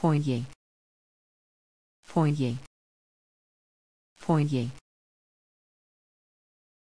Poignet. Poignet. Poignet.